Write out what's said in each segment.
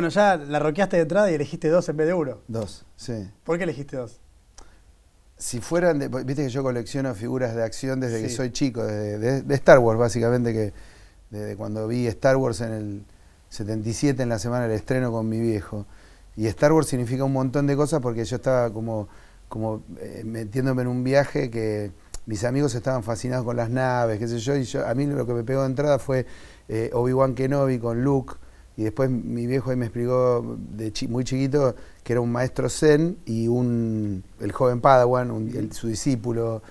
Bueno, ya la roqueaste de entrada y elegiste dos en vez de uno. Dos, sí. ¿Por qué elegiste dos? Si fueran, de- viste que yo colecciono figuras de acción desde que soy chico, de Star Wars básicamente, que desde cuando vi Star Wars en el 77 en la semana del estreno con mi viejo. Y Star Wars significa un montón de cosas porque yo estaba como, como eh, metiéndome en un viaje que mis amigos estaban fascinados con las naves, qué sé yo, y yo, a mí lo que me pegó de entrada fue eh, Obi-Wan Kenobi con Luke, y después mi viejo ahí me explicó de chi- muy chiquito que era un maestro zen y un el joven Padawan, un- su discípulo.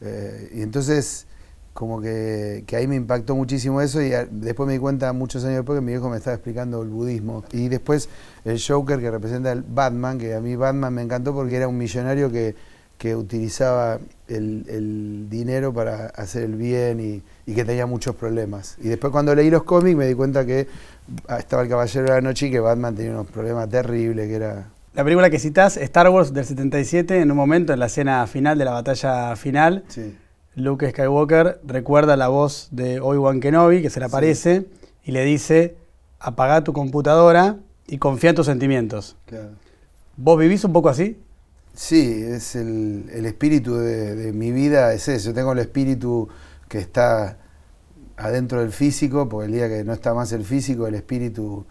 eh, y entonces como que, ahí me impactó muchísimo eso y después me di cuenta muchos años después que mi viejo me estaba explicando el budismo. Y después el Joker que representa el Batman, que a mí Batman me encantó porque era un millonario que, que utilizaba el, el dinero para hacer el bien y, y que tenía muchos problemas. Y después cuando leí los cómics me di cuenta que ah, estaba el Caballero de la Noche y que Batman tenía unos problemas terribles, que era... La película que citas, Star Wars del 77, en un momento, en la escena final de la batalla final, Sí. Luke Skywalker recuerda la voz de Obi-Wan Kenobi, que se le aparece, y le dice, apaga tu computadora y confía en tus sentimientos. Claro. ¿Vos vivís un poco así? Sí, es el, el espíritu de, mi vida, es eso. Tengo el espíritu que está adentro del físico, porque el día que no está más el físico, el espíritu,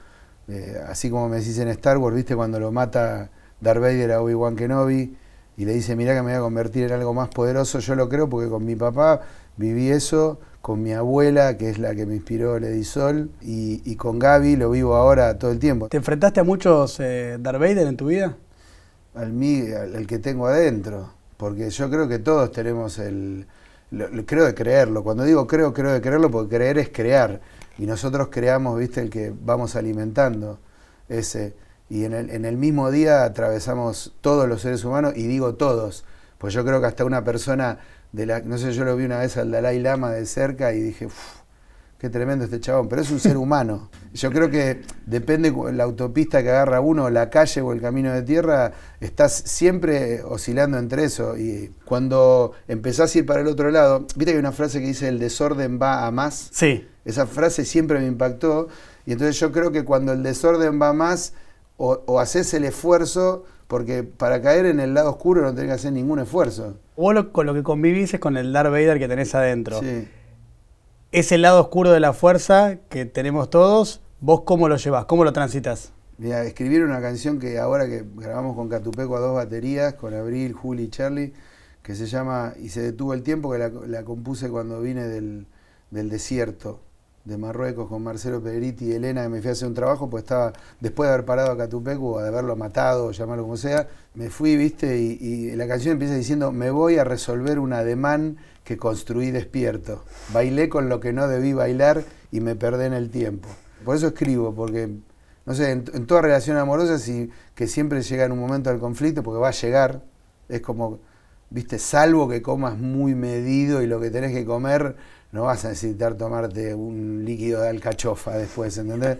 eh, así como me decís en Star Wars, ¿viste? Cuando lo mata Darth Vader a Obi-Wan Kenobi y le dice, mirá que me voy a convertir en algo más poderoso, yo lo creo porque con mi papá viví eso, con mi abuela, que es la que me inspiró Lady Sol, y, y con Gaby lo vivo ahora todo el tiempo. ¿Te enfrentaste a muchos eh, Darth Vader en tu vida? Al, mí, al, al que tengo adentro, porque yo creo que todos tenemos el, creo de creerlo, cuando digo creo, creo de creerlo, porque creer es crear, y nosotros creamos, viste, el que vamos alimentando ese, y en el, en el mismo día atravesamos todos los seres humanos, y digo todos, pues yo creo que hasta una persona, de la, no sé, yo lo vi una vez al Dalai Lama de cerca y dije, "Uf, Qué tremendo este chabón, pero es un ser humano. Yo creo que depende la autopista que agarra uno, la calle o el camino de tierra, estás siempre oscilando entre eso. Y cuando empezás a ir para el otro lado, viste que hay una frase que dice el desorden va a más. Sí. Esa frase siempre me impactó. Y entonces yo creo que cuando el desorden va a más, o, o haces el esfuerzo, porque para caer en el lado oscuro no tenés que hacer ningún esfuerzo. Vos lo- con lo que convivís es con el Darth Vader que tenés adentro. Sí. Ese lado oscuro de la fuerza que tenemos todos, ¿vos cómo lo llevas? ¿Cómo lo transitas? Mira, escribir una canción que ahora que grabamos con Catupeco a dos baterías, con Abril, Juli y Charlie, que se llama Y se detuvo el tiempo, que la, compuse cuando vine del, del desierto de Marruecos con Marcelo Pedriti y Elena, que me fui a hacer un trabajo, pues estaba, después de haber parado a Catupeco, de haberlo matado, llamarlo como sea, me fui, viste, y, y la canción empieza diciendo, me voy a resolver un ademán que construí despierto. Bailé con lo que no debí bailar y me perdí en el tiempo. Por eso escribo, porque no sé, en, toda relación amorosa, si, que siempre llega en un momento del conflicto, porque va a llegar, es como, viste, salvo que comas muy medido y lo que tenés que comer, no vas a necesitar tomarte un líquido de alcachofa después, ¿entendés?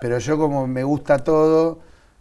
Pero yo como me gusta todo,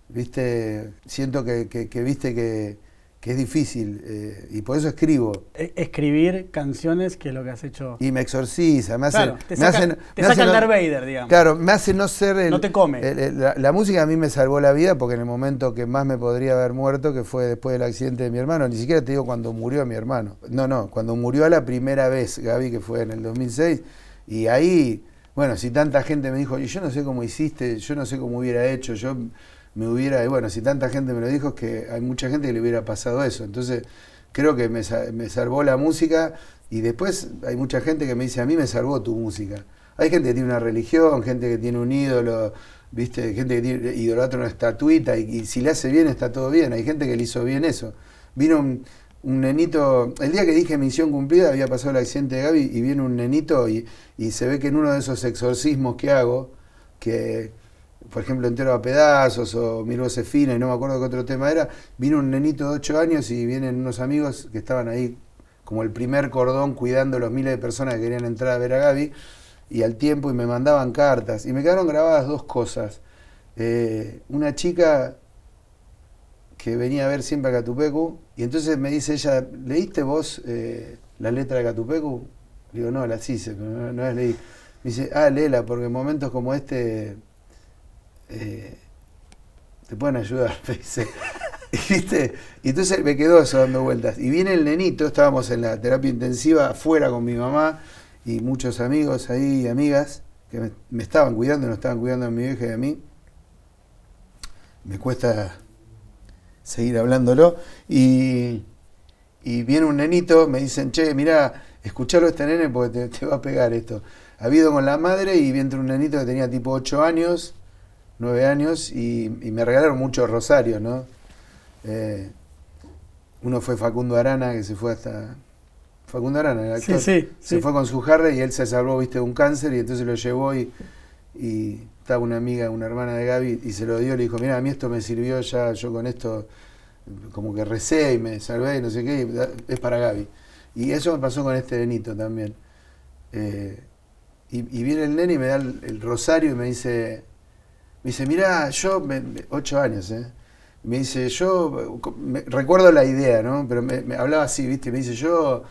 viste, siento que, viste, que, que es difícil, eh, y por eso escribo. E- escribir canciones, que es lo que has hecho. Y me exorciza, me hace... Claro, te me saca, hace- te me saca hace el Darth Vader, digamos. Claro, me hace no ser el... No te come. el- el- la, la música a mí me salvó la vida porque en el momento que más me podría haber muerto, que fue después del accidente de mi hermano, ni siquiera te digo cuando murió mi hermano. No, no, cuando murió la primera vez, Gaby, que fue en el 2006, y ahí, bueno, si tanta gente me dijo, yo no sé cómo hiciste, yo no sé cómo hubiera hecho, yo me hubiera, y bueno, si tanta gente me lo dijo, es que hay mucha gente que le hubiera pasado eso. Entonces, creo que me, sa- me salvó la música y después hay mucha gente que me dice, a mí me salvó tu música. Hay gente que tiene una religión, gente que tiene un ídolo, ¿viste? gente que idolatra una estatuita y, si le hace bien está todo bien. Hay gente que le hizo bien eso. Vino un, nenito, el día que dije misión cumplida había pasado el accidente de Gaby y viene un nenito y se ve que en uno de esos exorcismos que hago, que por ejemplo entero a pedazos o Mil voces finas y no me acuerdo qué otro tema era, vino un nenito de 8 años y vienen unos amigos que estaban ahí como el primer cordón cuidando los miles de personas que querían entrar a ver a Gaby y al tiempo y me mandaban cartas y me quedaron grabadas dos cosas. Eh, una chica que venía a ver siempre a Catupecu y entonces me dice ella, ¿leíste vos eh, la letra de Catupecu? Le digo, no, las hice, pero no, no las leí. Me dice, ah, léela, porque en momentos como este eh, te pueden ayudar, ¿viste? y entonces me quedó eso dando vueltas. Y viene el nenito, estábamos en la terapia intensiva afuera con mi mamá y muchos amigos ahí y amigas que me, estaban cuidando, no estaban cuidando a mi vieja y a mí. Me cuesta seguir hablándolo. Y, y viene un nenito, me dicen, che, mira, escuchalo a este nene porque te, va a pegar esto. Había ido con la madre y viene un nenito que tenía tipo 8 años, 9 años, y, me regalaron muchos rosarios, ¿no? Eh, uno fue Facundo Arana, que se fue hasta. Facundo Arana, el actor. se fue con su Harley y él se salvó, viste, de un cáncer y entonces lo llevó y, y estaba una amiga, una hermana de Gaby, y se lo dio, le dijo, mira, a mí esto me sirvió ya, yo con esto como que recé y me salvé y no sé qué, es para Gaby. Y eso me pasó con este Benito también. Eh, y, viene el nene y me da el, rosario y me dice, me dice, mira, yo, ocho años, ¿eh? Me dice, yo, recuerdo la idea, ¿no? Pero me, hablaba así, ¿viste? Me dice, yo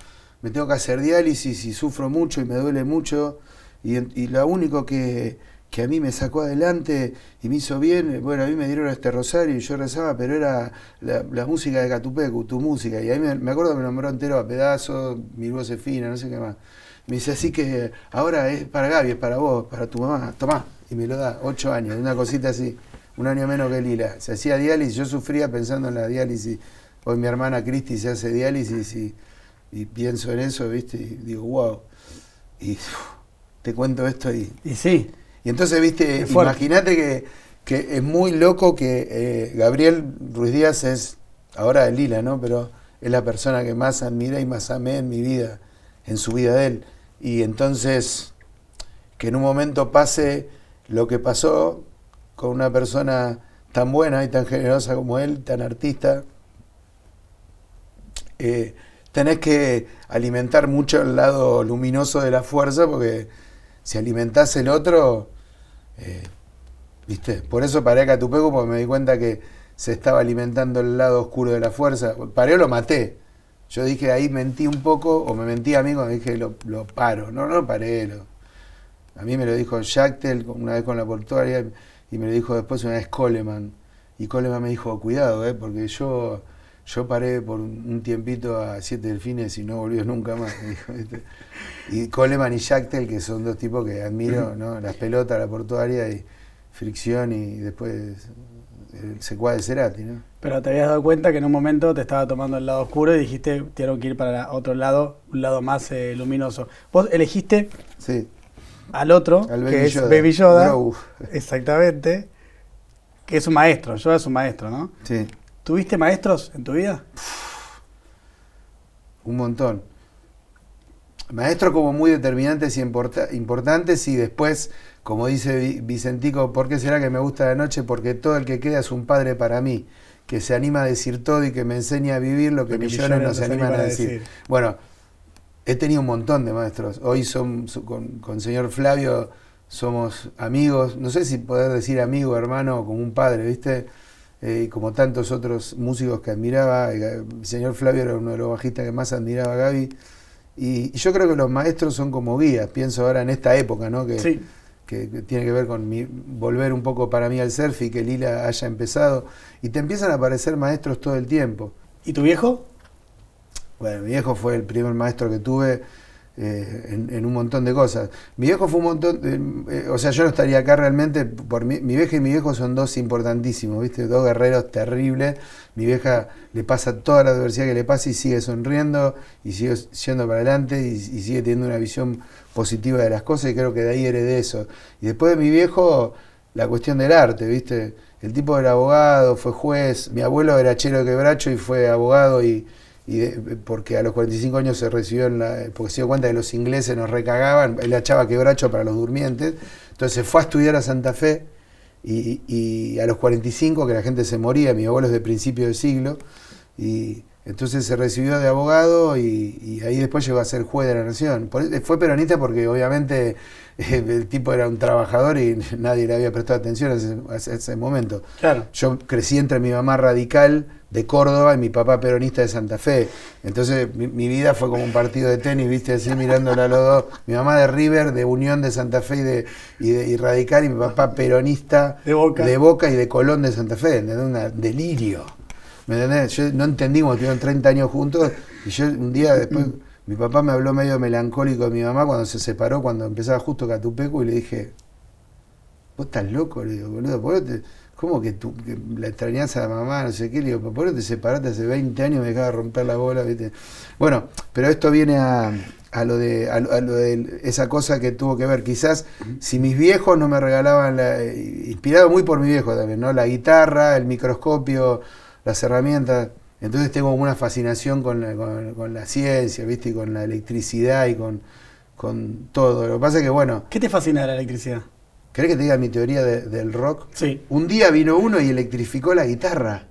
me tengo que hacer diálisis y sufro mucho y me duele mucho. Y, y lo único que, que a mí me sacó adelante y me hizo bien. Bueno, a mí me dieron este rosario y yo rezaba, pero era la, música de Catupecu, tu música. Y ahí me, acuerdo que me nombró entero a pedazos, mi voz es fina, no sé qué más. Me dice, así que ahora es para Gaby, es para vos, para tu mamá, tomá. Y me lo da, ocho años, una cosita así, un año menos que Lila. Se hacía diálisis, yo sufría pensando en la diálisis. Hoy mi hermana Cristi se hace diálisis y, y pienso en eso, ¿viste? Y digo, wow. Y te cuento esto y... Y sí. Y entonces, viste, imagínate que, que, es muy loco que eh, Gabriel Ruiz Díaz es, ahora el Lila, ¿no? Pero es la persona que más admiré y más amé en mi vida, en su vida de él. Y entonces, que en un momento pase lo que pasó con una persona tan buena y tan generosa como él, tan artista, eh, tenés que alimentar mucho el lado luminoso de la fuerza porque si alimentás el otro, eh, ¿Viste? Por eso paré a Catupeco porque me di cuenta que se estaba alimentando el lado oscuro de la fuerza. Paré o lo maté. Yo dije ahí mentí un poco, o me mentí a mí cuando dije lo, paro. No, no paré. A mí me lo dijo Jactel una vez con la portuaria y me lo dijo después una vez Coleman. Y Coleman me dijo, cuidado, eh, porque yo, yo paré por un tiempito a siete delfines y no volvió nunca más. Y Coleman y Jactel, que son dos tipos que admiro, ¿no? Las pelotas, la portuaria y fricción y después el secuá de Cerati, ¿no? Pero te habías dado cuenta que en un momento te estaba tomando el lado oscuro y dijiste, tengo que ir para otro lado, un lado más eh, luminoso. Vos elegiste sí. Al otro, que es Baby Yoda. Exactamente. Que es un maestro, Yoda es un maestro, ¿no? Sí. ¿Tuviste maestros en tu vida? Un montón maestros como muy determinantes y importantes y después, como dice Vicentico, ¿por qué será que me gusta la noche? Porque todo el que queda es un padre para mí, que se anima a decir todo y que me enseña a vivir lo que, millones no se animan a decir. Bueno, he tenido un montón de maestros. Hoy son, con, con señor Flavio somos amigos, no sé si poder decir amigo, hermano, como un padre, ¿viste? Eh, y como tantos otros músicos que admiraba, el señor Flavio era uno de los bajistas que más admiraba a Gaby. Y, yo creo que los maestros son como guías, pienso ahora en esta época, ¿no? Que, que, tiene que ver con mi, volver un poco para mí al surf y que Lila haya empezado. Y te empiezan a aparecer maestros todo el tiempo. ¿Y tu viejo? Bueno, mi viejo fue el primer maestro que tuve eh, en, un montón de cosas. Mi viejo fue un montón, eh, o sea, yo no estaría acá realmente, por mi, mi, vieja y mi viejo son dos importantísimos, ¿viste? Dos guerreros terribles. Mi vieja le pasa toda la adversidad que le pasa y sigue sonriendo y sigue yendo para adelante y, sigue teniendo una visión positiva de las cosas y creo que de ahí heredé eso. Y después de mi viejo, la cuestión del arte, ¿viste? El tipo era abogado, fue juez, mi abuelo era chero de quebracho y fue abogado y y porque a los 45 años se recibió en la, porque se dio cuenta que los ingleses nos recagaban, él echaba quebracho para los durmientes, entonces fue a estudiar a Santa Fe y, a los 45 que la gente se moría, mi abuelo es de principio del siglo, y Entonces se recibió de abogado y, ahí después llegó a ser juez de la nación. fue peronista porque obviamente el tipo era un trabajador y nadie le había prestado atención en ese, momento. Claro. Yo crecí entre mi mamá radical de Córdoba y mi papá peronista de Santa Fe. Entonces mi, vida fue como un partido de tenis, viste, así mirándola a los dos. Mi mamá de River, de Unión de Santa Fe y, de, y, Radical, y mi papá peronista de Boca. de Boca y de Colón de Santa Fe. Un delirio. ¿Me entendés? Yo no entendimos, tuvieron 30 años juntos y yo un día después mi papá me habló medio melancólico de mi mamá cuando se separó, cuando empezaba justo Catupeco, y le dije, vos estás loco, le digo, boludo, ¿por qué ¿cómo que, tú, la extrañanza de mamá, no sé qué? Le digo, ¿por qué te separaste hace 20 años y me dejaba romper la bola? ¿viste? Bueno, pero esto viene a, lo de, a, lo de esa cosa que tuvo que ver. Quizás si mis viejos no me regalaban, la, inspirado muy por mi viejo también, ¿no? La guitarra, el microscopio, las herramientas entonces tengo una fascinación con la, ciencia, ¿viste? Y con la electricidad y con, todo. Lo que pasa es que, bueno... ¿Qué te fascina de la electricidad? ¿Querés que te diga mi teoría del rock? Sí. Un día vino uno y electrificó la guitarra.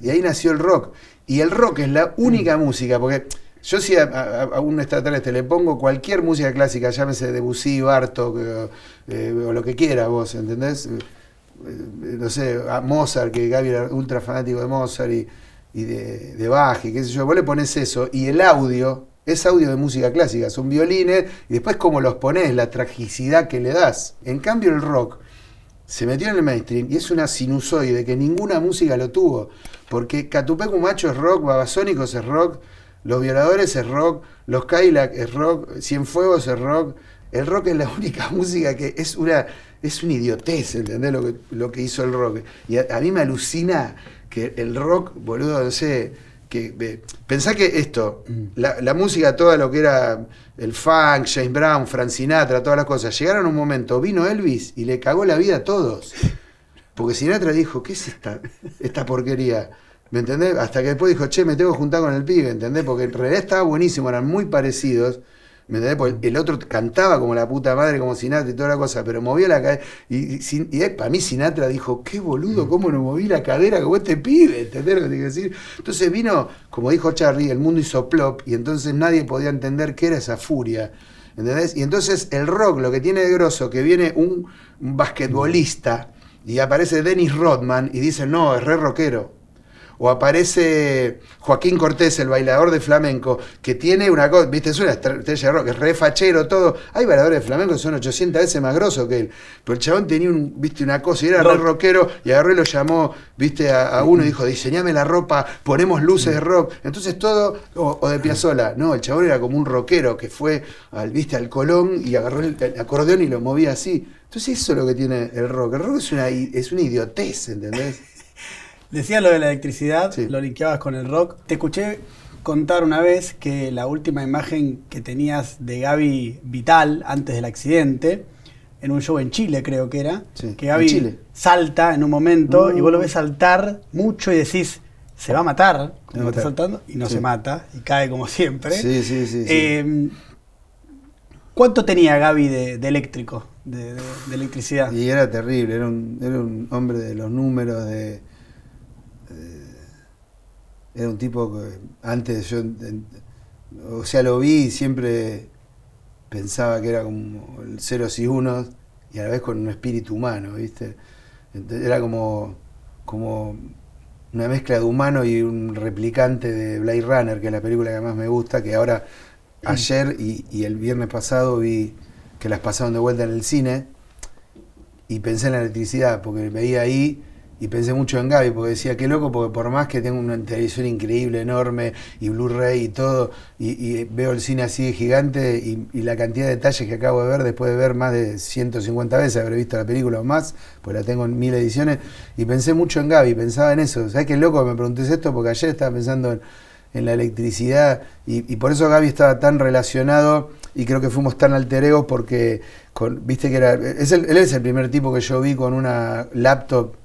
Y ahí nació el rock. Y el rock es la única música, porque yo si a, un extraterrestre le pongo cualquier música clásica, llámese Debussy, Bartok, eh, o lo que quiera vos, ¿entendés? Eh, eh, no sé, a Mozart, que Gaby era ultra fanático de Mozart, y y de, de baje, qué sé yo, vos le pones eso y el audio es audio de música clásica, son violines y después cómo los pones, la tragicidad que le das. En cambio el rock se metió en el mainstream y es una sinusoide que ninguna música lo tuvo, porque Catupecu Macho es rock, Babasónicos es rock, Los Violadores es rock, Los Cadillac es rock, Cienfuegos es rock. El rock es la única música que es una es una idiotez, ¿entendés? Lo que, lo que hizo el rock. Y a mí me alucina que el rock, boludo, no sé, que pensá que esto, mm. la, música, toda lo que era el funk, James Brown, Frank Sinatra, todas las cosas, llegaron a un momento, vino Elvis y le cagó la vida a todos. Porque Sinatra dijo, ¿qué es esta, esta porquería? ¿Me entendés? Hasta que después dijo, che, me tengo que juntar con el pibe, ¿entendés? Porque en realidad estaba buenísimo, eran muy parecidos. ¿Me entendés? Porque el otro cantaba como la puta madre, como Sinatra y toda la cosa, pero movía la cadera. Y, y, para mí Sinatra dijo, qué boludo, cómo no moví la cadera como este pibe, ¿entendés lo que te quiero decir? Entonces vino, como dijo Charlie, el mundo hizo plop y entonces nadie podía entender qué era esa furia. ¿Entendés? Y entonces el rock, lo que tiene de grosso, que viene un, un basquetbolista y aparece Dennis Rodman y dice, no, es re rockero o aparece Joaquín Cortés, el bailador de flamenco, que tiene una cosa, viste, es una estrella de rock, es re fachero, todo. Hay bailadores de flamenco que son 800 veces más grosos que él. Pero el chabón tenía un, viste, una cosa y era re rockero y agarró y lo llamó, viste, a, uno y dijo, diseñame la ropa, ponemos luces de rock. Entonces todo, o, de Piazzola, no, el chabón era como un rockero que fue, al, viste, al Colón y agarró el, acordeón y lo movía así. Entonces eso es lo que tiene el rock. El rock es una, es una idiotez, ¿entendés? Decías lo de la electricidad, lo linkeabas con el rock. Te escuché contar una vez que la última imagen que tenías de Gaby Vital antes del accidente, en un show en Chile creo que era, que Gaby salta en un momento y vos lo ves saltar mucho y decís, se va a matar, como está saltando, y no se mata, y cae como siempre. Sí, sí, sí. Em, ¿Cuánto tenía Gaby de, eléctrico, de, electricidad? Y era terrible, era un, era un hombre de los números, de era un tipo que antes yo, o sea, lo vi y siempre pensaba que era como el ceros y unos y a la vez con un espíritu humano, ¿viste? Era como, como una mezcla de humano y un replicante de Blade Runner, que es la película que más me gusta, que ahora ayer y, y el viernes pasado vi que las pasaron de vuelta en el cine y pensé en la electricidad, porque veía ahí y pensé mucho en Gaby, porque decía, qué loco, porque por más que tengo una televisión increíble, enorme, y Blu-ray y todo, y, veo el cine así gigante, y, la cantidad de detalles que acabo de ver, después de ver más de 150 veces, haber visto la película o más, pues la tengo en mil ediciones, y pensé mucho en Gaby, pensaba en eso. ¿Sabes qué loco me preguntes esto? Porque ayer estaba pensando en, la electricidad, y, por eso Gaby estaba tan relacionado, y creo que fuimos tan alteregos, porque, viste que era, él es el primer tipo que yo vi con una laptop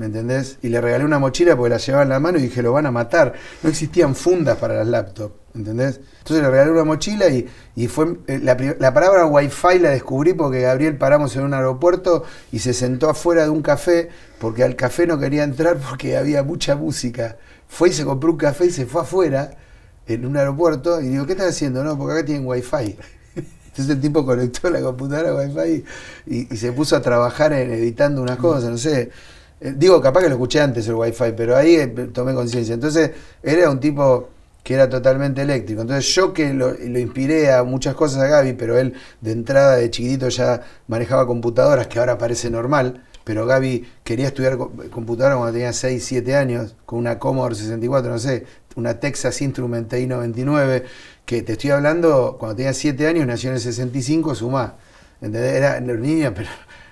¿Me entendés? Y le regalé una mochila porque la llevaba en la mano y dije, lo van a matar. No existían fundas para las laptops, ¿entendés? Entonces le regalé una mochila y, fue eh, la, la, palabra wifi la descubrí porque Gabriel paramos en un aeropuerto y se sentó afuera de un café porque al café no quería entrar porque había mucha música. fue y se compró un café y se fue afuera en un aeropuerto y digo, ¿qué estás haciendo? No, porque acá tienen wifi. Entonces el tipo conectó la computadora a wifi y, y se puso a trabajar en editando unas cosas, no sé. Eh, digo, capaz que lo escuché antes el wifi, pero ahí eh, tomé conciencia. Entonces, era un tipo que era totalmente eléctrico. Entonces yo que lo, inspiré a muchas cosas a Gaby, pero él de entrada de chiquitito ya manejaba computadoras, que ahora parece normal, pero Gaby quería estudiar computadora cuando tenía 6, 7 años, con una Commodore 64, no sé, una Texas Instrument TI-99, que te estoy hablando, cuando tenía 7 años, nació en el 65, sumá. ¿Entendés? Era niña, pero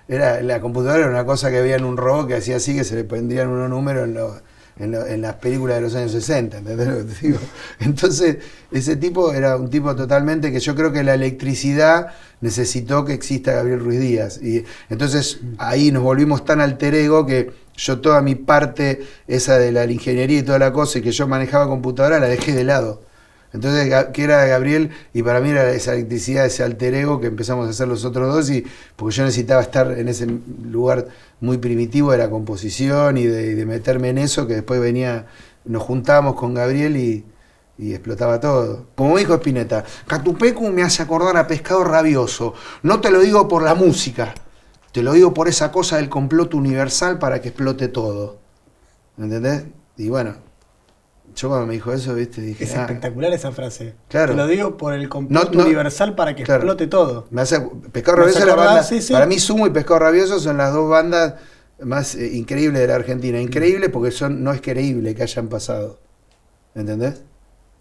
era, la computadora era una cosa que había en un robot que hacía así, que se le prendían unos números en los en, las películas de los años 60, ¿entendés lo que te digo? Entonces, ese tipo era un tipo totalmente que yo creo que la electricidad necesitó que exista Gabriel Ruiz Díaz. Y entonces ahí nos volvimos tan alter ego que yo toda mi parte, esa de la ingeniería y toda la cosa, y que yo manejaba computadora, la dejé de lado. Entonces, que era Gabriel, y para mí era esa electricidad, ese alter ego que empezamos a hacer los otros dos, y porque yo necesitaba estar en ese lugar muy primitivo de la composición y de, meterme en eso, que después venía, nos juntábamos con Gabriel y, explotaba todo. Como dijo Spinetta, Catupecu me hace acordar a Pescado Rabioso. No te lo digo por la música, te lo digo por esa cosa del complot universal para que explote todo. ¿Entendés? Y bueno, yo cuando me dijo eso, viste, dije. Es ah". espectacular esa frase. Claro. Te lo digo por el complot universal para que explote todo. Me hace, Pescado Rabioso la banda. Para mí, Sumo y Pescado Rabioso son las dos bandas más eh, increíbles de la Argentina. Increíble porque son, no es creíble que hayan pasado. ¿Entendés?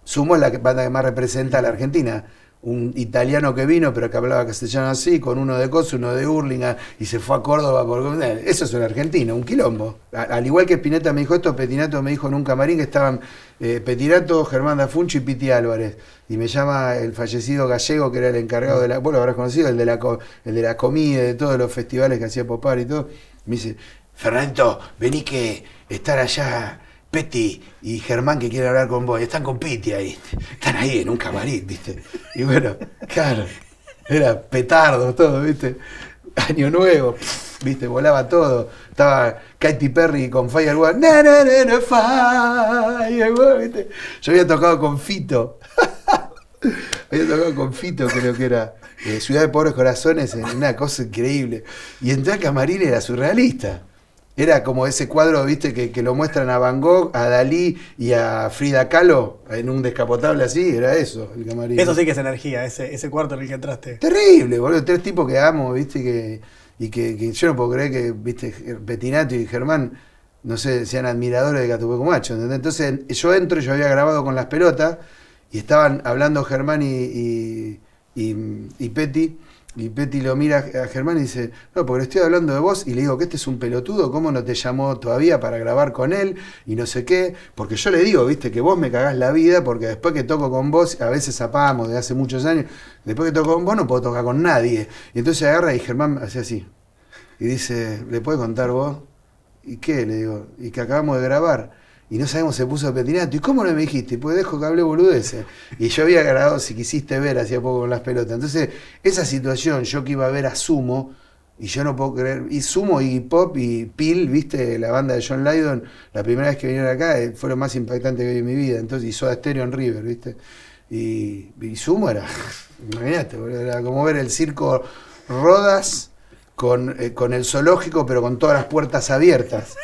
Sumo es la banda que más representa a la Argentina un italiano que vino, pero que hablaba castellano así, con uno de Coso, uno de Hurlingham, y se fue a Córdoba. Por... Eso es un argentino, un quilombo. Al igual que Spinetta me dijo esto, Petinato me dijo en un camarín que estaban eh, Petinato, Germán Dafuncho y Piti Álvarez. Y me llama el fallecido gallego, que era el encargado de la, vos lo habrás conocido, el de la, el de la comida, de todos los festivales que hacía Popar y todo. Me dice, Fernando, vení que estar allá Peti y Germán que quieren hablar con vos, están con Piti ahí, están ahí en un camarín, ¿viste? Y bueno, claro, era petardo todo, ¿viste? Año nuevo, ¿viste? Volaba todo. Estaba Katy Perry con Firewall, na, na, na, Firewall, ¿viste? Yo había tocado con Fito. había tocado con Fito, creo que era. Eh, Ciudad de Pobres Corazones, una cosa increíble. Y entré al camarín era surrealista. Era como ese cuadro, viste, que, lo muestran a Van Gogh, a Dalí y a Frida Kahlo en un descapotable así, era eso, el camarín. Eso sí que es energía, ese, ese cuarto en el que entraste. Terrible, boludo, tres tipos que amo, viste, que, y que, yo no puedo creer que, viste, Petinato y Germán, no sé, sean admiradores de Catupeco Macho, Entonces yo entro, yo había grabado con las pelotas, y estaban hablando Germán y, y, y, y Peti, y Petty lo mira a Germán y dice, no, porque estoy hablando de vos y le digo que este es un pelotudo, ¿cómo no te llamó todavía para grabar con él? Y no sé qué, porque yo le digo, viste, que vos me cagás la vida, porque después que toco con vos, a veces zapamos de hace muchos años, después que toco con vos no puedo tocar con nadie. Y entonces agarra y Germán hace así. Y dice, ¿le puedes contar vos? ¿Y qué? Le digo, y que acabamos de grabar y no sabemos, se puso petinato. ¿Y cómo no me dijiste? Pues dejo que hable boludeces. Y yo había grabado, si quisiste ver, hacía poco con las pelotas. Entonces, esa situación, yo que iba a ver a Sumo, y yo no puedo creer, y Sumo y Pop y Pil, viste, la banda de John Lydon, la primera vez que vinieron acá, eh, fue lo más impactante que vi en mi vida. Entonces, y Soda Stereo en River, viste. Y, y Sumo era, imagínate, era como ver el circo Rodas con, eh, con el zoológico, pero con todas las puertas abiertas.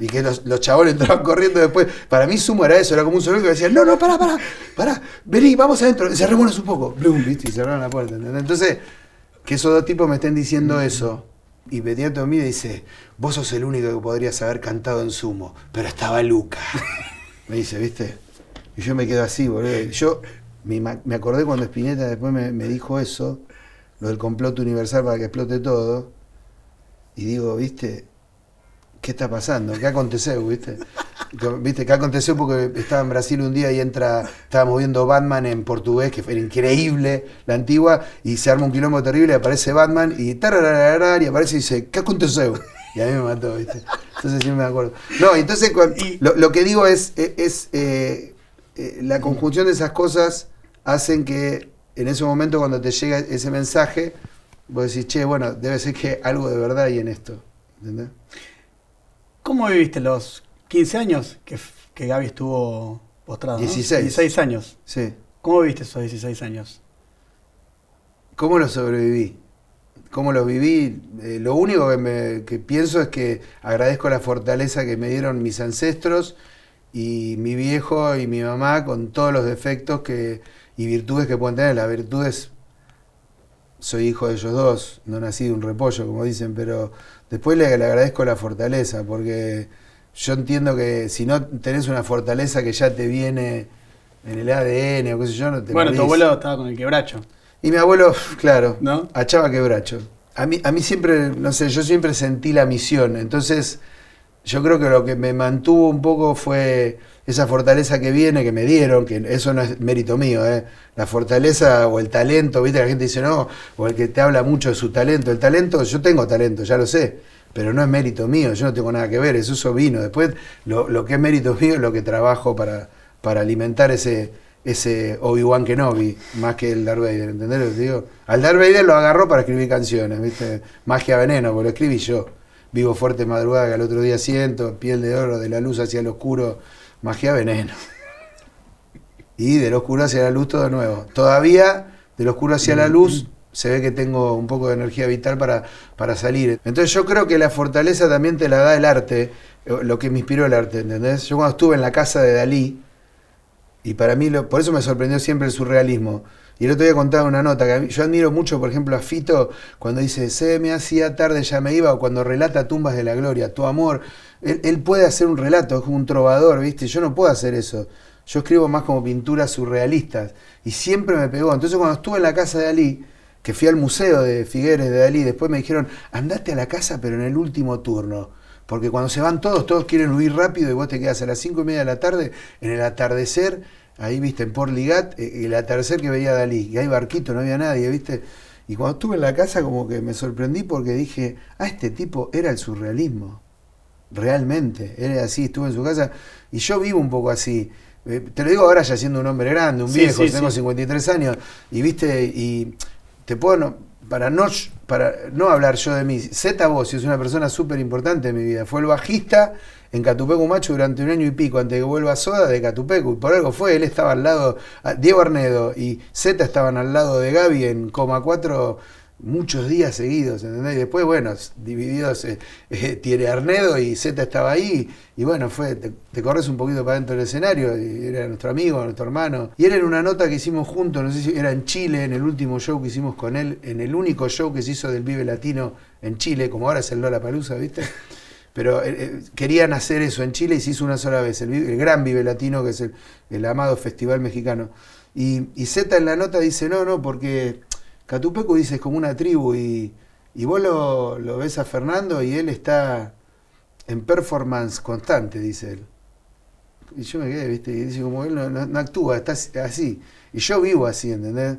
Y que los, los chabones entraban corriendo después. Para mí sumo era eso, era como un zoológico que decía, no, no, pará, pará, pará, vení, vamos adentro, cerrémonos un poco. Blum, ¿viste? Y cerraron la puerta. Entonces, que esos dos tipos me estén diciendo eso. Y Betiato mí dice, vos sos el único que podrías haber cantado en sumo, pero estaba Luca. Me dice, ¿viste? Y yo me quedo así, boludo. Yo me, me acordé cuando Spinetta después me, me dijo eso, lo del complot universal para que explote todo. Y digo, ¿viste? ¿qué está pasando? ¿Qué aconteceu, viste? ¿Viste? ¿Qué aconteció? Porque estaba en Brasil un día y entra, estábamos viendo Batman en portugués, que fue increíble, la antigua, y se arma un quilombo terrible, aparece Batman y y aparece y dice, ¿qué aconteció? Y a mí me mató, ¿viste? Entonces sí me acuerdo. No, entonces lo, que digo es, es, eh, eh, la conjunción de esas cosas hacen que en ese momento cuando te llega ese mensaje, vos decís, che, bueno, debe ser que algo de verdad hay en esto. ¿Entendés? ¿Cómo viviste los 15 años que, que Gaby estuvo postrado. 16. 16 años. Sí. ¿Cómo viviste esos 16 años? ¿Cómo lo sobreviví? ¿Cómo lo viví? Eh, lo único que, me, que pienso es que agradezco la fortaleza que me dieron mis ancestros y mi viejo y mi mamá con todos los defectos que, y virtudes que pueden tener. Las virtudes, soy hijo de ellos dos, no nací de un repollo, como dicen, pero después le, le agradezco la fortaleza, porque yo entiendo que si no tenés una fortaleza que ya te viene en el ADN o qué sé yo, no te Bueno, morís. tu abuelo estaba con el quebracho. Y mi abuelo, claro, ¿No? achaba quebracho. A mí, a mí siempre, no sé, yo siempre sentí la misión. Entonces, yo creo que lo que me mantuvo un poco fue esa fortaleza que viene, que me dieron, que eso no es mérito mío, ¿eh? La fortaleza o el talento, viste, la gente dice no, o el que te habla mucho de su talento. El talento, yo tengo talento, ya lo sé, pero no es mérito mío, yo no tengo nada que ver, eso, eso vino. Después, lo, lo que es mérito mío es lo que trabajo para, para alimentar ese, ese Obi-Wan Kenobi, más que el Darth Vader, ¿entendés digo? Al Darth Vader lo agarró para escribir canciones, ¿viste? Magia veneno, porque lo escribí yo. Vivo fuerte madrugada, que al otro día siento, piel de oro, de la luz hacia el oscuro, magia veneno. Y del oscuro hacia la luz todo nuevo. Todavía, del oscuro hacia la luz, se ve que tengo un poco de energía vital para, para salir. Entonces yo creo que la fortaleza también te la da el arte, eh, lo que me inspiró el arte, ¿entendés? Yo cuando estuve en la casa de Dalí, y para mí, lo- por eso me sorprendió siempre el surrealismo. Y el otro día contaba una nota que yo admiro mucho, por ejemplo, a Fito cuando dice, se me hacía tarde, ya me iba, o cuando relata Tumbas de la Gloria, tu amor. Él, él puede hacer un relato, es como un trovador, ¿viste? Yo no puedo hacer eso. Yo escribo más como pinturas surrealistas. Y siempre me pegó. Entonces cuando estuve en la casa de Dalí, que fui al museo de Figueres de Dalí, después me dijeron, andate a la casa pero en el último turno. Porque cuando se van todos, todos quieren huir rápido y vos te quedas a las cinco y media de la tarde en el atardecer, ahí viste, en Port Ligat, eh, el atardecer que veía Dalí. Y hay barquito, no había nadie, viste. Y cuando estuve en la casa como que me sorprendí porque dije, ah, este tipo era el surrealismo. Realmente, era así, estuve en su casa y yo vivo un poco así. Eh, Te lo digo ahora ya siendo un hombre grande, un Sí, viejo, sí, tengo sí. 53 años, y viste, y te puedo, no- para no, para no hablar yo de mí, Zeta Bossi es una persona súper importante en mi vida, fue el bajista en Catupecu Macho durante un año y pico, antes de que vuelva Soda de Catupecu, por algo fue, él estaba al lado, a- Diego Arnedo y Zeta estaban al lado de Gaby en Coma 4 muchos días seguidos, ¿entendés? Y después, bueno, divididos, eh, eh, Tiere Arnedo y Z estaba ahí, y bueno, fue, te, te corres un poquito para dentro del escenario, y era nuestro amigo, nuestro hermano. Y era en una nota que hicimos juntos, no sé si era en Chile, en el último show que hicimos con él, en el único show que se hizo del Vive Latino en Chile, como ahora es el Lola Palusa, ¿viste? Pero eh, eh, querían hacer eso en Chile y se hizo una sola vez, el, el gran Vive Latino, que es el, el amado festival mexicano. Y, Z en la nota dice, no, no, porque Catupecu dice es como una tribu y, y vos lo, ves a Fernando y él está en performance constante, dice él. Y yo me quedé, ¿viste? Y dice, como él no actúa, está así. Y yo vivo así, ¿entendés?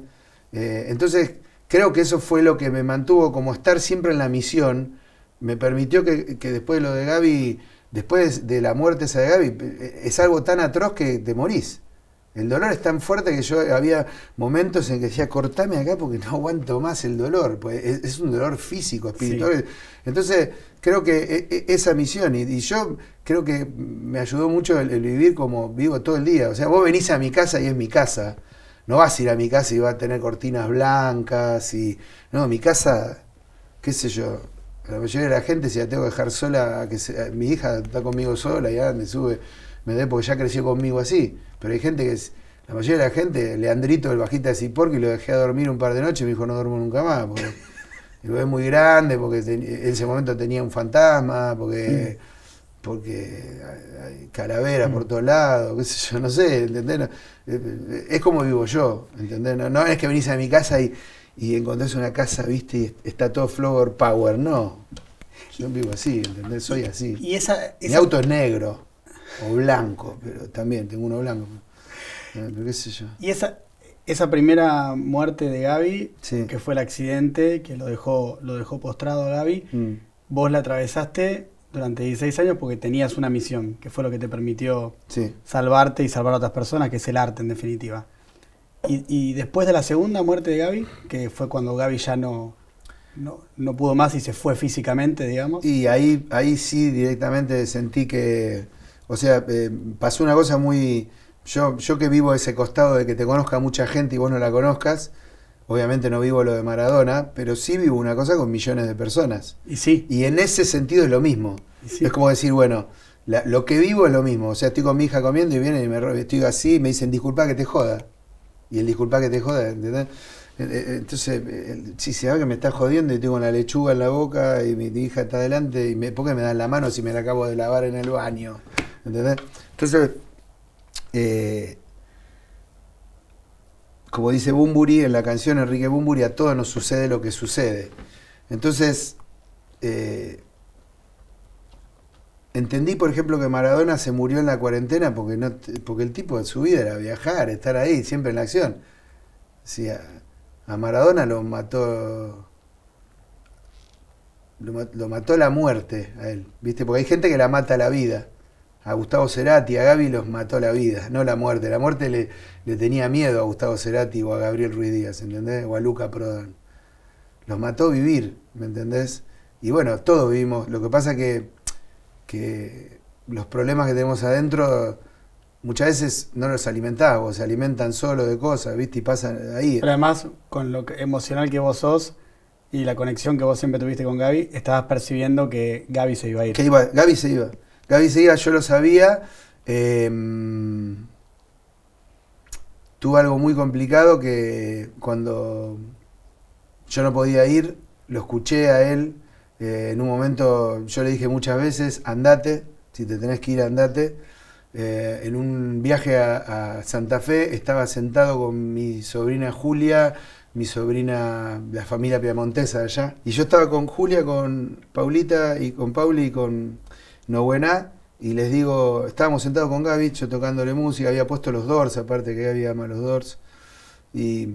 Eh, entonces, creo que eso fue lo que me mantuvo como estar siempre en la misión. Me permitió que, que después de lo de Gaby, después de la muerte esa de Gaby, es algo tan atroz que te morís. El dolor es tan fuerte que yo había momentos en que decía, cortame acá porque no aguanto más el dolor. Pues es, es un dolor físico, espiritual. Entonces, creo que e- e- esa misión, y, y yo creo que me ayudó mucho el, el vivir como vivo todo el día. O sea, vos venís a mi casa y es mi casa. No vas a ir a mi casa y va a tener cortinas blancas y. No, mi casa, qué sé yo. La mayoría de la gente, si la tengo que dejar sola, que se- mi hija está conmigo sola, ya me sube, me dé porque ya creció conmigo así. Pero hay gente que es. La mayoría de la gente, Leandrito, el bajista de Ciporqui, lo dejé a dormir un par de noches y me dijo no duermo nunca más. Porque lo es muy grande, porque ten- en ese momento tenía un fantasma, porque. Porque hay- calaveras por todos lados, qué sé yo, no sé, ¿entendés? No, eh, Es como vivo yo, ¿entendés? No, no es que venís a mi casa y, y encontrás una casa, viste, y está todo flower power, no. Yo vivo así, ¿entendés? Soy así. Y esa, Mi esa- auto es negro o blanco, pero también tengo uno blanco. Eh, Pero qué sé yo. y esa, esa primera muerte de Gaby, Sí. que fue el accidente que lo dejó, lo dejó postrado a Gaby, Mm. vos la atravesaste durante 16 años porque tenías una misión, que fue lo que te permitió Sí. salvarte y salvar a otras personas, que es el arte en definitiva. Y, y después de la segunda muerte de Gaby, que fue cuando Gaby ya no, no, no pudo más y se fue físicamente, digamos. Y ahí, ahí sí directamente sentí que O sea, eh, pasó una cosa muy... Yo, yo que vivo ese costado de que te conozca mucha gente y vos no la conozcas, obviamente no vivo lo de Maradona, pero sí vivo una cosa con millones de personas. Y sí. Y en ese sentido es lo mismo. Es como decir, bueno, lo que vivo es lo mismo. O sea, estoy con mi hija comiendo y vienen y me estoy así y me dicen, disculpa que te joda. Y el disculpa que te joda, ¿entendés? Eh, eh, entonces, si se ve que me está jodiendo y tengo la lechuga en la boca y mi hija está adelante, y me, ¿por qué me dan la mano si me la acabo de lavar en el baño? ¿Entendés? Entonces, eh, como dice Bumburi en la canción Enrique Bumburi, a todos nos sucede lo que sucede. Entonces, entendí, por ejemplo, que Maradona se murió en la cuarentena porque, no, porque el tipo de su vida era viajar, estar ahí, siempre en la acción. Sí, a Maradona lo mató. Lo, mató la muerte a él, ¿viste? Porque hay gente que la mata la vida. A Gustavo Cerati, a Gaby los mató la vida, no la muerte. La muerte le, le tenía miedo a Gustavo Cerati o a Gabriel Ruiz Díaz, ¿entendés? O a Luca Prodan. Los mató vivir, ¿me entendés? Y bueno, todos vivimos. Lo que pasa que, que los problemas que tenemos adentro muchas veces no los alimentás, se alimentan solo de cosas, ¿viste? Y pasan ahí. Pero además, con lo emocional que vos sos y la conexión que vos siempre tuviste con Gaby, estabas percibiendo que Gaby se iba a ir. Que iba, Gaby se iba. Gaby se iba, yo lo sabía. Em, tuve algo muy complicado que cuando yo no podía ir, lo escuché a él. Eh, en un momento yo le dije muchas veces, andate, si te tenés que ir, andate. Eh, en un viaje a, Santa Fe, estaba sentado con mi sobrina Julia, mi sobrina, la familia piamontesa allá, y yo estaba con Julia, con Paulita y con Pauli y con Nobuena, y les digo, estábamos sentados con Gaby, yo tocándole música, había puesto los Doors, aparte que Gaby ama los Doors, y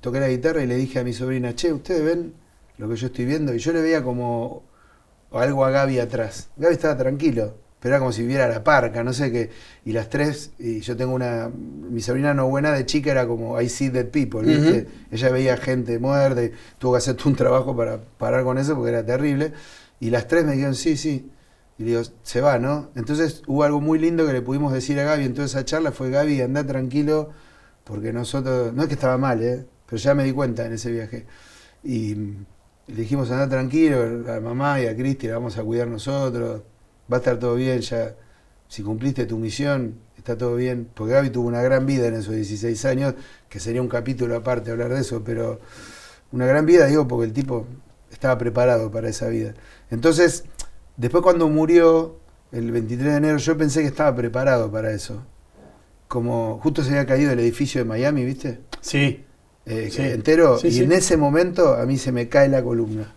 toqué la guitarra y le dije a mi sobrina, che, ¿ustedes ven lo que yo estoy viendo? Y yo le veía como algo a Gaby atrás. Gaby estaba tranquilo, pero era como si viera la parca, no sé qué. Y las tres, y yo tengo una, mi sobrina no buena de chica era como I see dead people, ¿viste? Ella veía gente muerta, y tuvo que hacer un trabajo para parar con eso porque era terrible. Y las tres me dijeron, sí, sí. Y digo, se va, ¿no? Entonces hubo algo muy lindo que le pudimos decir a Gaby en toda esa charla, fue Gaby, anda tranquilo, porque nosotros, no es que estaba mal, ¿eh? Pero ya me di cuenta en ese viaje. Y le dijimos, anda tranquilo, a mamá y a Cristi la vamos a cuidar nosotros va a estar todo bien, ya si cumpliste tu misión, está todo bien. Porque Gaby tuvo una gran vida en esos 16 años, que sería un capítulo aparte hablar de eso, pero una gran vida, digo, porque el tipo estaba preparado para esa vida. Entonces, después cuando murió, el 23 de enero, yo pensé que estaba preparado para eso. Como justo se había caído el edificio de Miami, ¿viste? Sí. Eh, entero. y en ese momento a mí se me cae la columna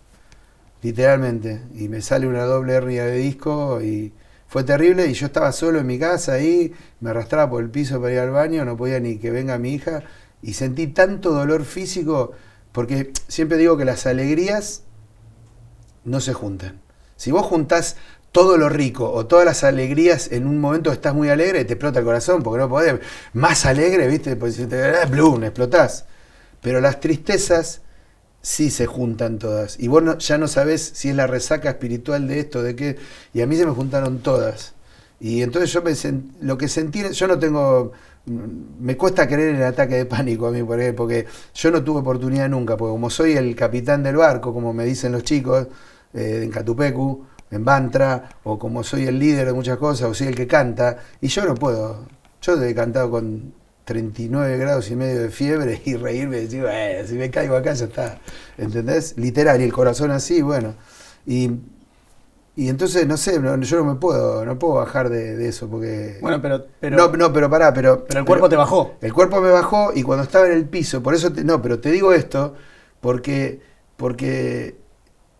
literalmente. Y me sale una doble hernia de disco y fue terrible. Y yo estaba solo en mi casa ahí, me arrastraba por el piso para ir al baño, no podía ni que venga mi hija. Y sentí tanto dolor físico, porque siempre digo que las alegrías no se juntan. Si vos juntás todo lo rico o todas las alegrías en un momento estás muy alegre, te explota el corazón porque no podés. Más alegre, ¿viste? Pues si te blum, explotás. Pero las tristezas sí se juntan todas. Y vos ya no sabés si es la resaca espiritual de esto, de qué. Y a mí se me juntaron todas. Y entonces yo me lo que sentí, yo no tengo, me cuesta creer en el ataque de pánico a mí, porque yo no tuve oportunidad nunca, porque como soy el capitán del barco, como me dicen los chicos, eh, en Catupecu, en Bantra, o como soy el líder de muchas cosas, o soy el que canta, y yo no puedo. Yo he cantado con 39 grados y medio de fiebre y reírme y decir, si me caigo acá ya está. ¿Entendés? Literal, y el corazón así, bueno. Y, y entonces, no sé, yo no me puedo, no puedo bajar de, eso porque. Bueno, pero. pero no, no, pero pará, pero. Pero el cuerpo te bajó. El cuerpo me bajó y cuando estaba en el piso, por eso. no, pero te digo esto porque. Porque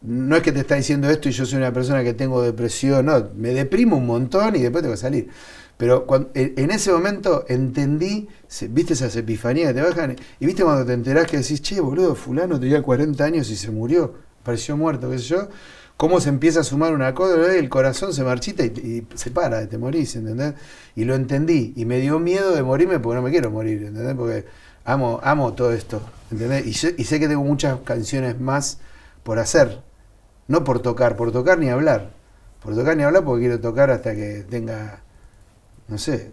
no es que te está diciendo esto y yo soy una persona que tengo depresión, no, me deprimo un montón y después tengo que salir. Pero en ese momento entendí, viste esas epifanías que te bajan, y viste cuando te enterás que decís, che, boludo, fulano tenía 40 años y se murió, pareció muerto, qué sé yo, cómo se empieza a sumar una cosa, el corazón se marchita y, se para, te morís, ¿entendés? Y lo entendí, y me dio miedo de morirme porque no me quiero morir, ¿entendés? Porque amo, amo todo esto, ¿entendés? Y, y sé que tengo muchas canciones más por hacer, no por tocar, por tocar ni hablar, por tocar ni hablar porque quiero tocar hasta que tenga no sé,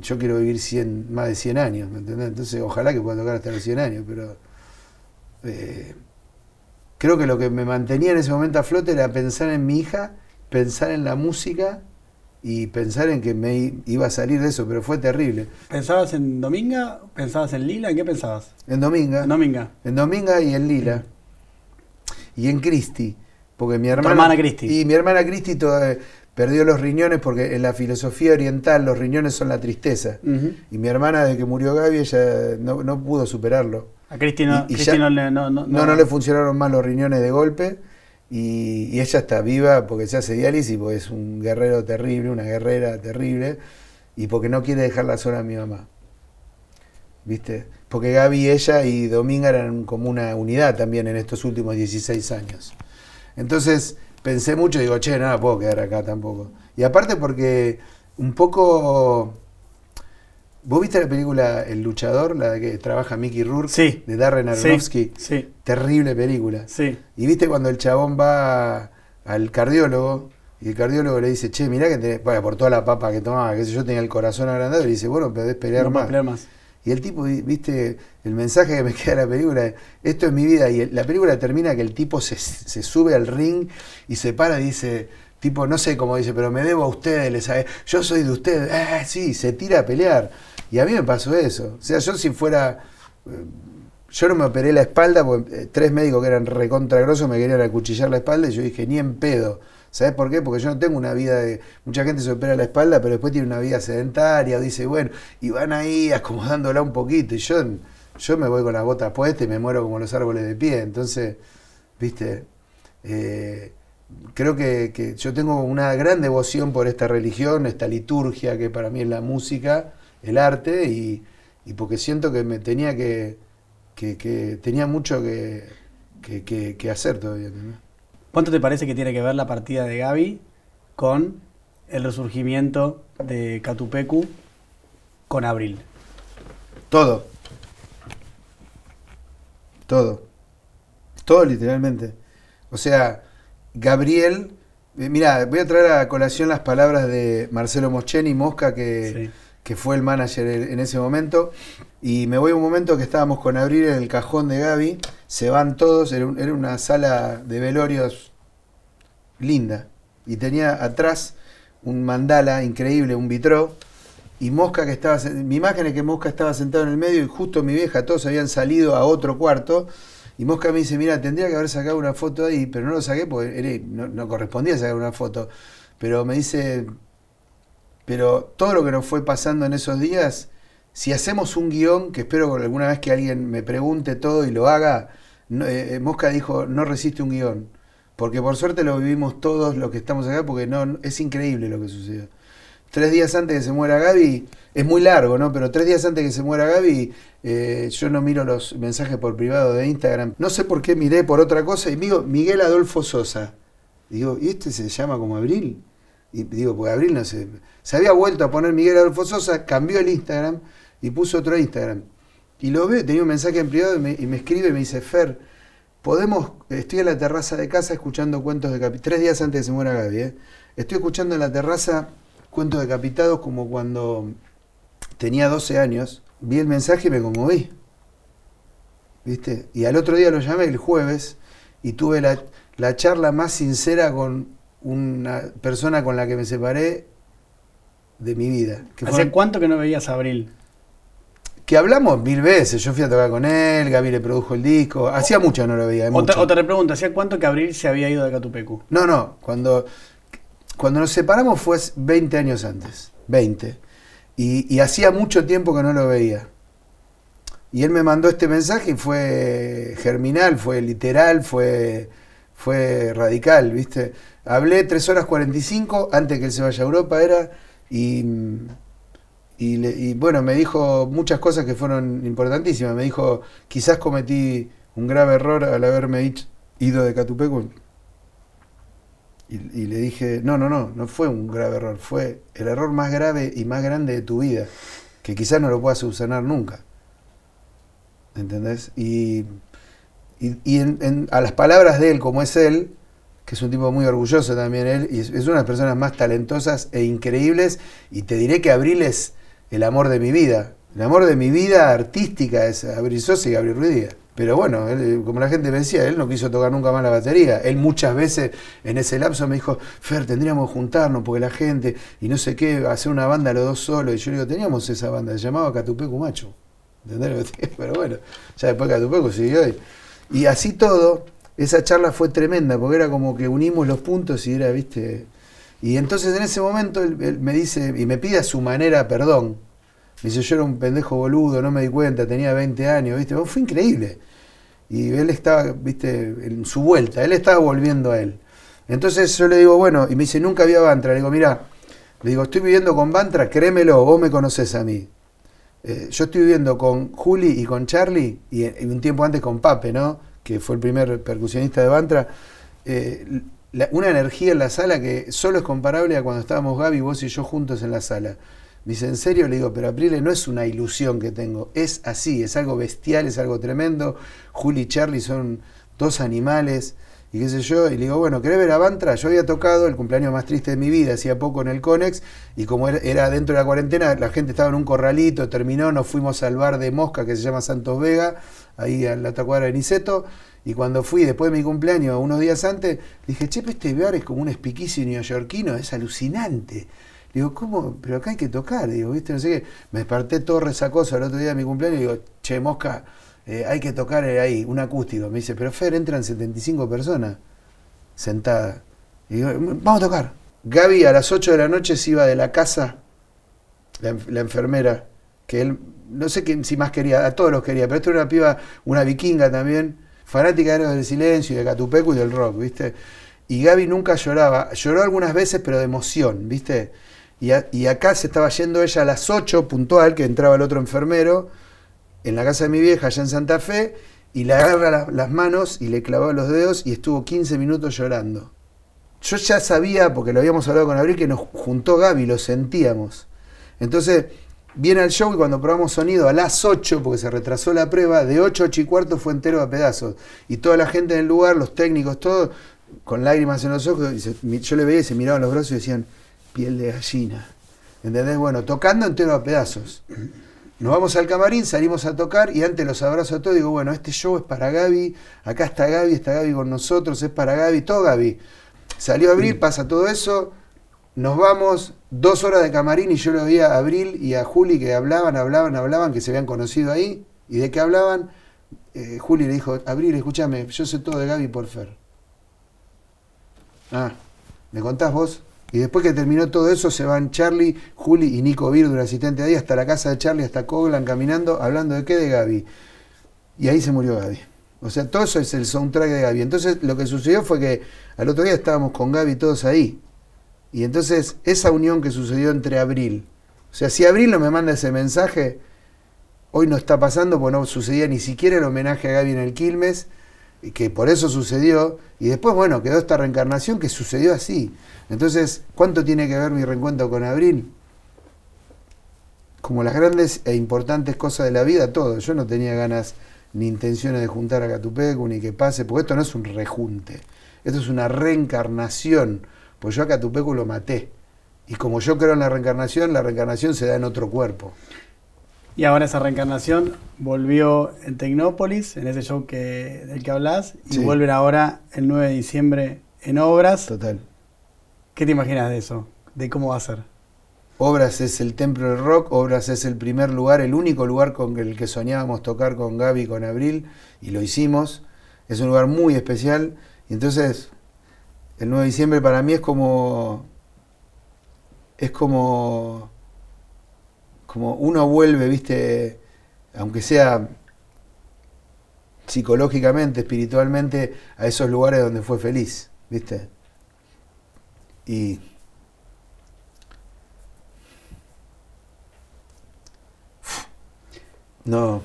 yo quiero vivir 100, más de 100 años, ¿me entendés? Entonces, ojalá que pueda tocar hasta los 100 años, pero eh, creo que lo que me mantenía en ese momento a flote era pensar en mi hija, pensar en la música y pensar en que me iba a salir de eso, pero fue terrible. ¿Pensabas en Dominga? ¿Pensabas en Lila? ¿En qué pensabas? En Dominga. En Dominga. En Dominga y en Lila. Y en Cristi. Porque mi hermana. hermana Cristi. Y mi hermana Cristi perdió los riñones porque en la filosofía oriental los riñones son la tristeza. Y mi hermana, desde que murió Gaby, ella no, pudo superarlo. A Cristi no, no, no, le funcionaron más los riñones de golpe. Y, ella está viva porque se hace diálisis, porque es un guerrero terrible, una guerrera terrible, y porque no quiere dejarla sola a mi mamá. ¿Viste? Porque Gaby, ella y Dominga eran como una unidad también en estos últimos 16 años. Entonces pensé mucho y digo, che, no la puedo quedar acá tampoco. Y aparte porque un poco... ¿Vos viste la película El luchador, la que trabaja Mickey Rourke? De Darren Aronofsky. Sí, Terrible película. Sí. Y viste cuando el chabón va al cardiólogo y el cardiólogo le dice, che, mirá que te, bueno, por toda la papa que tomaba, que yo tenía el corazón agrandado, y le dice, bueno, podés pelear más. más. Y el tipo, viste, el mensaje que me queda de la película, esto es mi vida, y la película termina que el tipo se, sube al ring y se para y dice, tipo, no sé cómo dice, pero me debo a ustedes, les yo soy de ustedes, ah, sí, se tira a pelear. Y a mí me pasó eso. O sea, yo si fuera... Eh, yo no me operé la espalda porque eh, tres médicos que eran recontragrosos me querían acuchillar la espalda y yo dije, ni en pedo. ¿Sabes por qué? Porque yo no tengo una vida de. Mucha gente se opera la espalda, pero después tiene una vida sedentaria, dice, bueno, y van ahí acomodándola un poquito. Y yo, yo me voy con las botas puestas y me muero como los árboles de pie. Entonces, viste, eh, creo que, yo tengo una gran devoción por esta religión, esta liturgia que para mí es la música, el arte, y, porque siento que me tenía que. que, tenía mucho que, que hacer todavía. ¿Cuánto te parece que tiene que ver la partida de Gaby con el resurgimiento de Catupecu con Abril? Todo. Todo. Todo literalmente. O sea, Gabriel, eh, mira, voy a traer a colación las palabras de Marcelo Moscheni, Mosca, que, que fue el manager en ese momento. Y me voy a un momento que estábamos con Abril en el cajón de Gaby. Se van todos, era, una sala de velorios linda, y tenía atrás un mandala increíble, un vitró, y Mosca que estaba, mi imagen es que Mosca estaba sentado en el medio y justo mi vieja, todos habían salido a otro cuarto, y Mosca me dice, mira, tendría que haber sacado una foto ahí, pero no lo saqué porque no, no correspondía sacar una foto, pero me dice, pero todo lo que nos fue pasando en esos días, si hacemos un guion, que espero que alguna vez que alguien me pregunte todo y lo haga, eh, eh, Mosca dijo, no resiste un guion. Porque por suerte lo vivimos todos los que estamos acá, porque no es increíble lo que sucedió. Tres días antes que se muera Gaby, es muy largo, ¿no? Pero tres días antes que se muera Gaby, eh, yo no miro los mensajes por privado de Instagram. No sé por qué miré por otra cosa y digo, Miguel Adolfo Sosa. Digo, ¿y este se llama como Abril? Y digo, pues Abril no sé. Se había vuelto a poner Miguel Adolfo Sosa, cambió el Instagram y puso otro Instagram. Y lo veo, tenía un mensaje en privado y me, escribe y me dice, Fer, podemos, estoy en la terraza de casa escuchando cuentos de tres días antes de que se muera Gaby, ¿eh? estoy escuchando en la terraza cuentos decapitados como cuando tenía 12 años, vi el mensaje y me conmoví. ¿Viste? Y al otro día lo llamé el jueves y tuve la, charla más sincera con una persona con la que me separé de mi vida. ¿Hace cuánto que no veías a Abril? que hablamos mil veces. Yo fui a tocar con él, Gaby le produjo el disco. Hacía mucho no lo veía. Otra, otra repregunta, ¿hacía cuánto que Abril se había ido de Catupecu? No, no, cuando, cuando nos separamos fue 20 años antes, 20. Y, hacía mucho tiempo que no lo veía. Y él me mandó este mensaje y fue germinal, fue literal, fue, fue radical, ¿viste? Hablé 3 horas 45 antes que él se vaya a Europa, era, y y, bueno, me dijo muchas cosas que fueron importantísimas. Me dijo, quizás cometí un grave error al haberme ido de Catupecu. Y, le dije, no, no, no, no fue un grave error, fue el error más grave y más grande de tu vida, que quizás no lo puedas subsanar nunca. ¿Entendés? Y, y a las palabras de él, como es él, es un tipo muy orgulloso también él, y es, una de las personas más talentosas e increíbles, y te diré que Abril es el amor de mi vida. El amor de mi vida artística es Abril Sosa y Gabriel Ruidía. Pero bueno, como la gente me decía, él no quiso tocar nunca más la batería. Él muchas veces en ese lapso me dijo, Fer, tendríamos que juntarnos porque la gente, y no sé qué, hacer una banda los dos solos. Y yo le digo, teníamos esa banda, se llamaba Catupecu Macho. ¿Entendés? Pero bueno, ya después Catupecu siguió. Y, y así todo, esa charla fue tremenda, porque era como que unimos los puntos y era, viste. Y entonces en ese momento él me dice, y me pide a su manera perdón me dice, yo era un pendejo boludo, no me di cuenta, tenía 20 años, ¿viste? Fue increíble. Y él estaba, ¿viste? En su vuelta, él estaba volviendo a él. Entonces yo le digo, bueno, y me dice, nunca había Bantra. Le digo, mira, le digo, estoy viviendo con Bantra, créemelo, vos me conoces a mí. Eh, yo estoy viviendo con Juli y con Charlie, y, un tiempo antes con Pape, ¿no? Que fue el primer percusionista de Bantra. Eh, una energía en la sala que solo es comparable a cuando estábamos Gaby, vos y yo juntos en la sala. Dice, ¿en serio? Le digo, pero Aprile no es una ilusión que tengo, es así, es algo bestial, es algo tremendo. Juli y Charlie son dos animales, y qué sé yo. Y le digo, bueno, ¿querés ver a Bantra? Yo había tocado el cumpleaños más triste de mi vida, hacía poco en el Conex, y como era dentro de la cuarentena, la gente estaba en un corralito, terminó, nos fuimos al bar de Mosca que se llama Santos Vega, ahí en la tacuadra de Niceto. Y cuando fui después de mi cumpleaños, unos días antes, dije, che, este bar es como un espiquicio neoyorquino, es alucinante. Digo, ¿cómo? Pero acá hay que tocar, digo, ¿viste? No sé qué. Me desperté todo resacoso el otro día de mi cumpleaños y digo, che, mosca, eh, hay que tocar ahí, un acústico. Me dice, pero Fer, entran 75 personas sentadas. Y digo, vamos a tocar. Gaby a las 8 de la noche se iba de la casa, la, enfermera, que él, no sé qué, si más quería, a todos los quería, pero esto era una piba, una vikinga también, fanática de del silencio y de Catupecu y del rock, ¿viste? Y Gaby nunca lloraba, lloró algunas veces, pero de emoción, ¿viste? Y, acá se estaba yendo ella a las 8 puntual, que entraba el otro enfermero, en la casa de mi vieja, allá en Santa Fe, y le agarra las manos y le clavaba los dedos y estuvo 15 minutos llorando. Yo ya sabía, porque lo habíamos hablado con Abril, que nos juntó Gaby, lo sentíamos. Entonces, viene al show y cuando probamos sonido a las 8, porque se retrasó la prueba, de 8 a 8 y cuarto fue entero a pedazos. Y toda la gente en el lugar, los técnicos, todos, con lágrimas en los ojos, yo le veía y se miraban los brazos y decían, piel de gallina. ¿Entendés? Bueno, tocando entero a pedazos. Nos vamos al camarín, salimos a tocar y antes los abrazo a todos. Digo, bueno, este show es para Gaby, acá está Gaby, está Gaby con nosotros, es para Gaby, todo Gaby. Salió Abril, pasa todo eso, nos vamos, dos horas de camarín y yo lo veía a Abril y a Juli que hablaban, hablaban, hablaban, que se habían conocido ahí. ¿Y de qué hablaban? Eh, Juli le dijo, Abril, escúchame, yo sé todo de Gaby por Fer. Ah, ¿me contás vos? Y después que terminó todo eso, se van Charlie, Juli y Nico Virgo, un asistente de ahí, hasta la casa de Charlie, hasta Coglan, caminando, hablando de qué, de Gaby. Y ahí se murió Gaby. O sea, todo eso es el soundtrack de Gaby. Entonces, lo que sucedió fue que al otro día estábamos con Gaby todos ahí. Y entonces, esa unión que sucedió entre Abril. O sea, si Abril no me manda ese mensaje, hoy no está pasando, porque no sucedía ni siquiera el homenaje a Gaby en el Quilmes, que por eso sucedió. Y después, bueno, quedó esta reencarnación que sucedió así. Entonces, ¿cuánto tiene que ver mi reencuentro con Abril? Como las grandes e importantes cosas de la vida, todo. Yo no tenía ganas ni intenciones de juntar a Catupecu, ni que pase, porque esto no es un rejunte, esto es una reencarnación, pues yo a Catupecu lo maté. Y como yo creo en la reencarnación, la reencarnación se da en otro cuerpo. Y ahora esa reencarnación volvió en Tecnópolis, en ese show que, del que hablas, y vuelven ahora el 9 de diciembre en Obras. Total. ¿Qué te imaginas de eso? ¿De cómo va a ser? Obras es el templo del rock, Obras es el primer lugar, el único lugar con el que soñábamos tocar con Gaby y con Abril, y lo hicimos. Es un lugar muy especial. Y entonces, el 9 de diciembre para mí es como. Es como. Como uno vuelve, viste, aunque sea psicológicamente, espiritualmente, a esos lugares donde fue feliz, viste. Y no,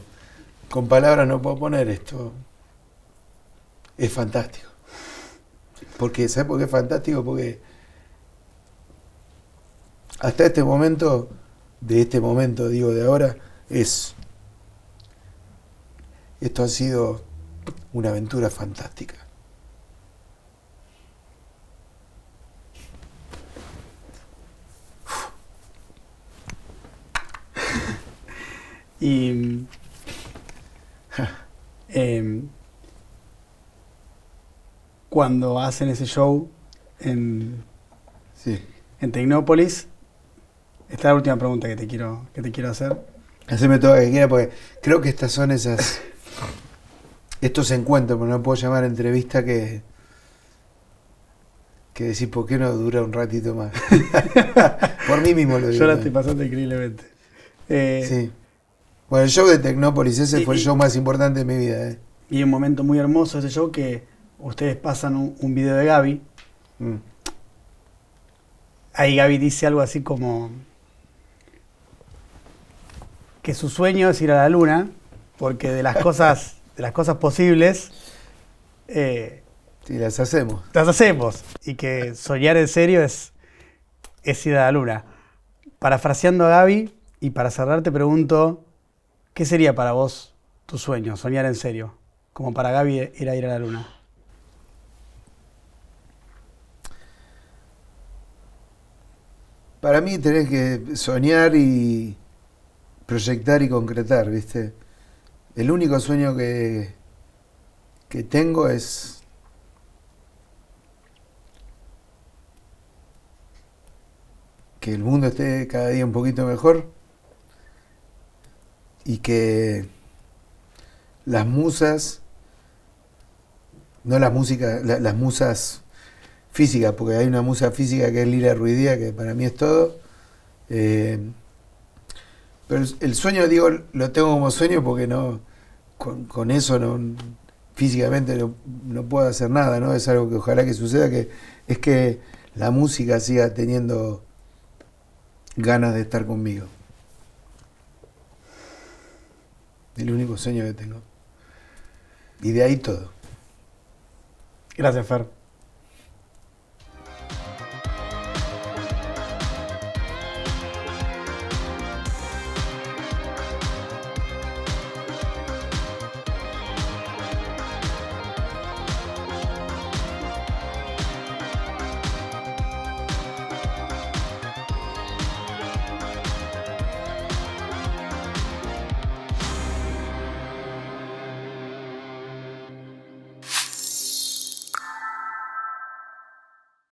con palabras no puedo poner esto. Es fantástico. Porque, ¿sabes por qué es fantástico? Porque hasta este momento, de este momento, digo, de ahora, es. Esto ha sido una aventura fantástica. y. Eh, cuando hacen ese show en, en Tecnópolis, esta es la última pregunta que te quiero, que te quiero hacer. Haceme todo lo que quiera, porque creo que estas son esas. estos encuentros, pero no puedo llamar entrevista que. que decir, ¿por qué no dura un ratito más? Por mí mismo lo digo. Yo la estoy pasando increíblemente. Eh, sí. Bueno, el show de Tecnópolis, ese fue el show más importante de mi vida. ¿eh? Y un momento muy hermoso ese show que ustedes pasan un, video de Gaby. Mm. Ahí Gaby dice algo así como que su sueño es ir a la luna, porque de las cosas, de las cosas posibles, eh, sí, las hacemos. Las hacemos. Y que soñar en serio es, es ir a la luna. Parafraseando a Gaby, y para cerrar te pregunto, ¿qué sería para vos tu sueño, soñar en serio? Como para Gaby ir a ir a la luna. Para mí tenés que soñar y proyectar y concretar, ¿viste? El único sueño que, que tengo es que el mundo esté cada día un poquito mejor y que las musas, no las músicas, las musas físicas, porque hay una musa física que es Lila Ruidía, que para mí es todo. Eh, pero el sueño, digo, lo tengo como sueño porque no con, eso no físicamente no, puedo hacer nada, ¿no? Es algo que ojalá que suceda, que es que la música siga teniendo ganas de estar conmigo. El único sueño que tengo. Y de ahí todo. Gracias, Fer.